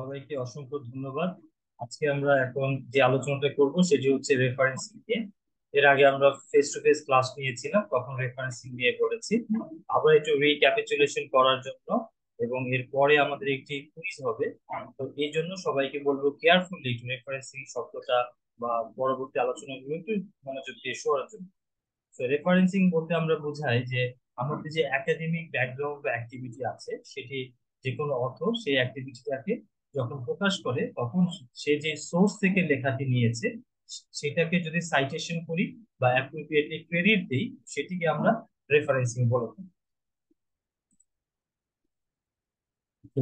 সবাইকে অসংখ্য ধন্যবাদ। আজকে আমরা এখন যে আলোচনাটা করব সেটি হচ্ছে রেফারেন্সিং নিয়ে। এর আগে আমরা ফেস টু ফেস ক্লাস নিয়েছিলাম, তখন রেফারেন্সিং নিয়ে করেছি। আবার একটু রিক্যাপিচুলেশন করার জন্য এবং এরপরে আমাদের একটি কুইজ হবে। তো এই জন্য সবাইকে বলব কেয়ারফুলি একটু রেফারেন্সিং শব্দটা বা পরবর্তী আলোচনাগুলো একটু মনোযোগ দিয়ে শোনার জন্য। তো রেফারেন্সিং বলতে আমরা বোঝাই যে আমাদের যে একাডেমিক ব্যাকগ্রাউন্ড বা অ্যাক্টিভিটি আছে, সেটি যে কোনো অর্থ সেই অ্যাক্টিভিটিটাকে যখন প্রকাশ করে, তখন সে যে সোর্স থেকে লেখাটি নিয়েছে, সেটাকে যদি সাইটেশন করি বা অ্যাপ্রোপ্রিয়েটলি ক্রেডিট দিই, সেটিকে আমরা রেফারেন্সিং বলে থাকি।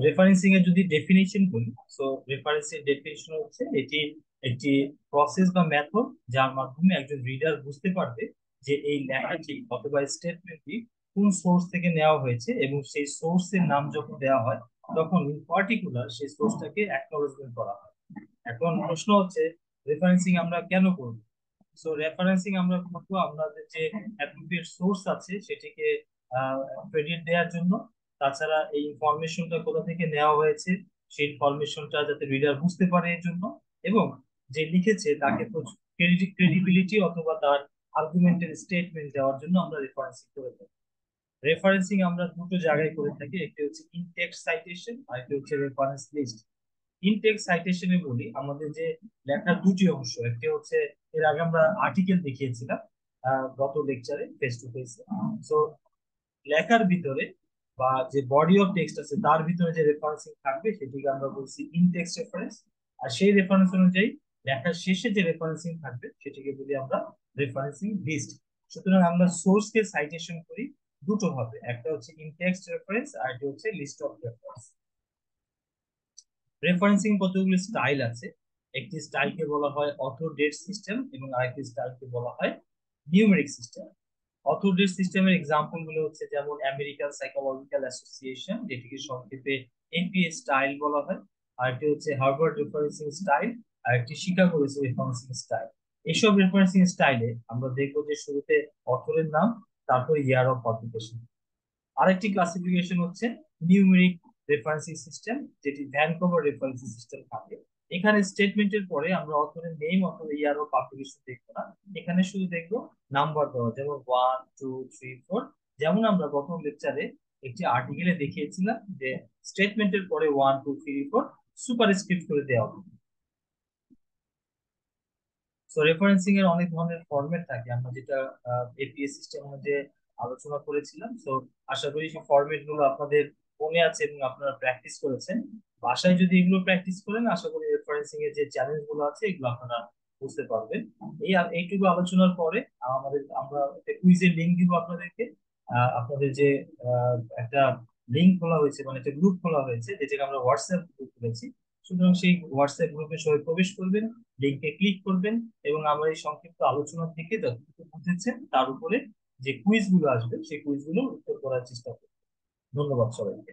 রেফারেন্সিং এর যদি ডেফিনিশন করি সো রেফারেন্সিং ডেফিনিশন হচ্ছে এটি একটি প্রসেস বা মেথড যার মাধ্যমে একজন রিডার বুঝতে পারবে যে এই লেখাটি অথবা স্টেটমেন্টটি কোন সোর্স থেকে নেওয়া হয়েছে এবং সেই সোর্সের নাম যখন দেওয়া হয় তখন পার্টিকুলার সেই সোর্সটাকে অ্যাকনোলেজমেন্ট করা হয়। এখন প্রশ্ন হচ্ছে রেফারেন্সিং আমরা কেন করব? সো রেফারেন্সিং আমরা করব আমাদের যে অ্যাপ্রোপ্রিয়েট সোর্স আছে সেটিকে ক্রেডিট দেওয়ার জন্য। তাছাড়া এই ইনফরমেশনটা কোথা থেকে নেওয়া হয়েছে, সেই ইনফরমেশনটা যাতে রিডার বুঝতে পারে এর জন্য। এবং যে লিখেছে তাকে ক্রেডিবিলিটি অথবা তার আর্গুমেন্টের স্টেটমেন্ট দেওয়ার জন্য আমরা রেফারেন্সিং করে থাকি। রেফারেন্সিং আমরা দুটো জায়গায় করে থাকি, একটি হচ্ছে ইনটেক্সট সাইটেশন আর একটি হচ্ছে রেফারেন্স লিস্ট ইনটেক্সট সাইটেশনে বলি, আমাদের যে লেখার দুটি অংশ, একটি হচ্ছে এর আগে আমরা আর্টিকেল দেখিয়েছিলাম গত লেকচারে ফেস টু ফেস সো লেখার ভিতরে বা যে বডি অফ টেক্সট আছে, তার ভিতরে যে রেফারেন্সিং থাকবে, সেটিকে আমরা বলছি ইনটেক্সট রেফারেন্স আর সেই রেফারেন্স অনুযায়ী লেখার শেষে যে রেফারেন্সিং থাকবে, সেটিকে বলি আমরা রেফারেন্সিং লিস্ট সুতরাং আমরা সোর্সকে সাইটেশন করি দুটো হবে, একটা হচ্ছে ইনটেক্সট রেফারেন্স আর একটা হচ্ছে লিস্ট অফ রেফারেন্স রেফারেন্সিং কতগুলো স্টাইল আছে? একটি স্টাইলকে বলা হয় অথো ডেট সিস্টেম এবং আরেকটি স্টাইলকে বলা হয় নিউমেরিক সিস্টেম অথো ডেট সিস্টেমের এক্সাম্পলগুলো হচ্ছে যেমন আমেরিকান সাইকোলজিক্যাল অ্যাসোসিয়েশন যেটিকে সংক্ষেপে এনপিএ স্টাইল বলা হয় আর আরেকটি হচ্ছে হার্ভার্ড রেফারেন্সিং স্টাইল আর একটি শিকাগো রেফারেন্সিং স্টাইল এসব রেফারেন্সিং স্টাইলে আমরা দেখব যে শুরুতে অথরের নাম তারপর ইয়ার অফ পাবলিকেশন আরেকটি ক্লাসিফিকেশন হচ্ছে নিউমেরিক রেফারেন্সিং সিস্টেম যেটি ভ্যানকোভার রেফারেন্সিং সিস্টেম থাকে। এখানে স্টেটমেন্টের পরে আমরা অথরের নেম অথবা ইয়ার অফ পাবলিকেশন দেখব না। এখানে শুধু দেখব নাম্বার দেওয়া, যেমন ওয়ান টু থ্রি ফোর যেমন আমরা প্রথম লেকচারে একটি আর্টিকেলে দেখিয়েছিলাম যে স্টেটমেন্টের পরে one two three four superscript করে দেওয়া। হবে সো রেফারেন্সিং এর অনেক ধরনের ফরম্যাট থাকে। আমরা যেটা এপিএস সিস্টেম অনুযায়ী আলোচনা করেছিলাম। সো আশা করি সেই ফরম্যাটগুলো আপনাদের মনে আছে এবং আপনারা প্র্যাকটিস করেছেন। বাসায় যদি এগুলো প্র্যাকটিস করেন, আশা করি রেফারেন্সিং এর যে চ্যালেঞ্জগুলো আছে, এগুলো আপনারা বুঝতে পারবেন। এই এইটুকু আলোচনার পরে আমাদের, আমরা একটা কুইজের লিঙ্ক দিব আপনাদেরকে। আপনাদের যে একটা লিঙ্ক খোলা হয়েছে মানে একটা গ্রুপ খোলা হয়েছে যেটাকে আমরা হোয়াটসঅ্যাপ গ্রুপ খুলেছি। সুতরাং সেই হোয়াটসঅ্যাপ গ্রুপে সবাই প্রবেশ করবেন লিঙ্কে ক্লিক করবেন এবং আমার এই সংক্ষিপ্ত আলোচনা থেকে যতটুকু বুঝেছেন তার উপরে যে কুইজগুলো আসবে, সেই কুইজগুলো উত্তর করার চেষ্টা করবেন। ধন্যবাদ সবাইকে।